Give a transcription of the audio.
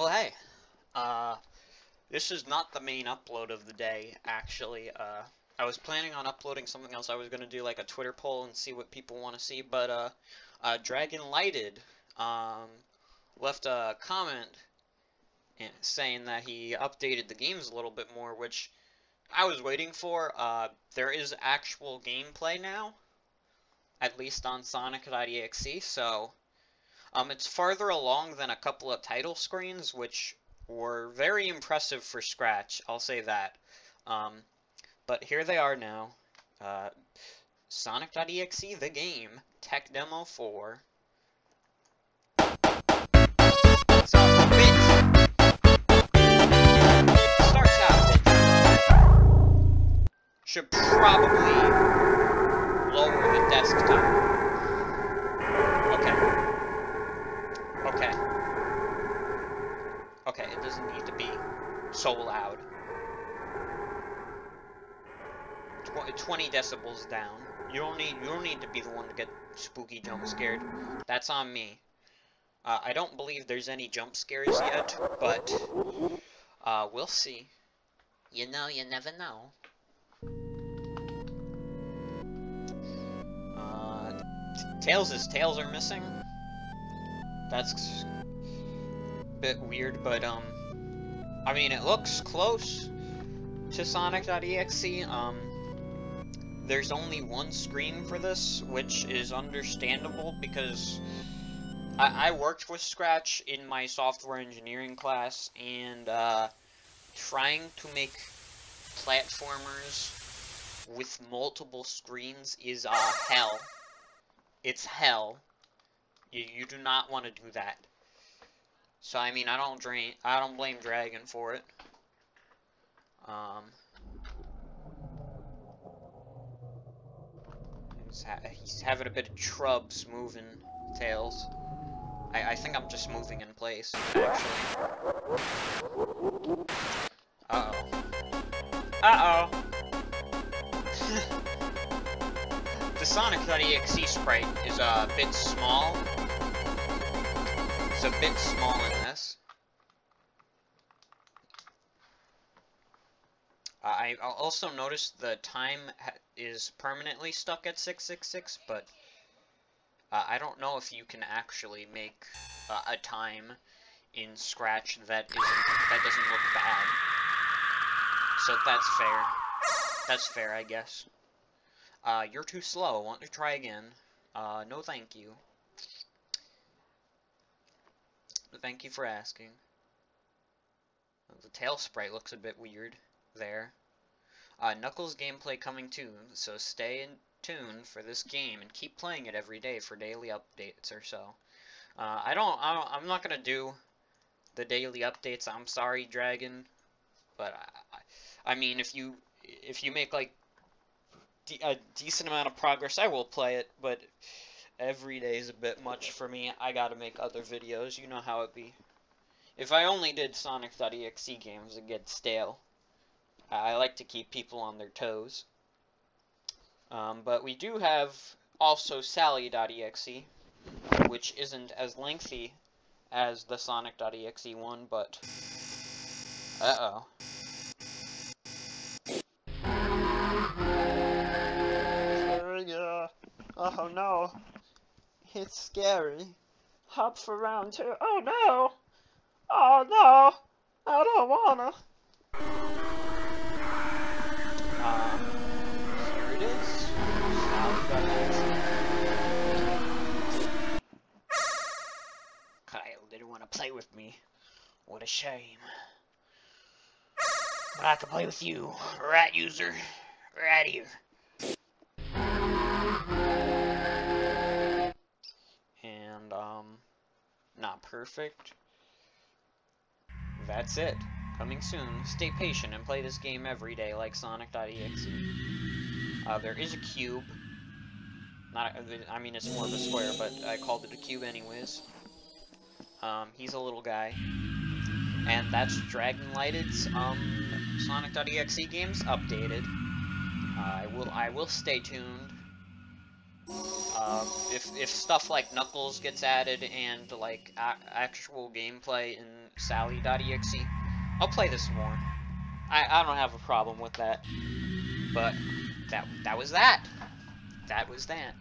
Well, hey, uh, this is not the main upload of the day, actually. Uh, I was planning on uploading something else. I was going to do like a Twitter poll and see what people want to see, but, uh, uh, dragonlited, um, left a comment saying that he updated the games a little bit more, which I was waiting for. Uh, there is actual gameplay now, at least on Sonic.exe, so um, it's farther along than a couple of title screens, which were very impressive for Scratch, I'll say that. Um, but here they are now. Uh, Sonic.exe, the game, Tech Demo 4. So, bit. Starts out. Should probably lower the desktop. Okay. Okay, it doesn't need to be so loud. 20 decibels down. You don't need you don't need to be the one to get spooky jump scared. That's on me. Uh, I don't believe there's any jump scares yet, but uh, we'll see. You know, you never know. Uh, Tails' is tails are missing. That's a bit weird, but, um, I mean, it looks close to Sonic.exe. Um, there's only one screen for this, which is understandable because I, I worked with Scratch in my software engineering class, and, uh, trying to make platformers with multiple screens is, uh, hell. It's hell. You, you do not want to do that. So, I mean, I don't drain, I don't blame Dragon for it. Um, he's, ha he's having a bit of trubs moving tails. I, I think I'm just moving in place, actually. Uh-oh. Uh-oh! the Sonic.exe sprite is a bit small, it's a bit small in this. I also noticed the time is permanently stuck at 666, but uh, I don't know if you can actually make uh, a time in Scratch that isn't that doesn't look bad. So that's fair. That's fair, I guess. Uh, you're too slow. Want to try again? Uh, no thank you. Thank you for asking. The tail sprite looks a bit weird there. Uh, Knuckles gameplay coming too, so stay in tune for this game and keep playing it every day for daily updates or so. Uh, I don't, I don't, I'm not gonna do the daily updates. I'm sorry, Dragon, but I, I mean, if you, if you make like a decent amount of progress, I will play it. But every day is a bit much for me. I gotta make other videos. You know how it be. If I only did Sonic.exe games, it'd get stale. I like to keep people on their toes. Um, but we do have also Sally.exe, which isn't as lengthy as the Sonic.exe one, but... Uh-oh. Oh no. It's scary. Hop for round two. Oh no! Oh no! I don't wanna. Um, here it is. Kyle didn't want to play with me. What a shame. But I can play with you, rat user. Right here. Perfect. That's it. Coming soon. Stay patient and play this game every day like Sonic.exe. Uh, there is a cube. Not, I mean, it's more of a square, but I called it a cube anyways. Um, he's a little guy. And that's dragonlited's um, Sonic.exe games updated. Uh, I will I will stay tuned. Uh, if if stuff like Knuckles gets added and like actual gameplay in Sally.exe, I'll play this more. I I don't have a problem with that. But that that was that. That was that.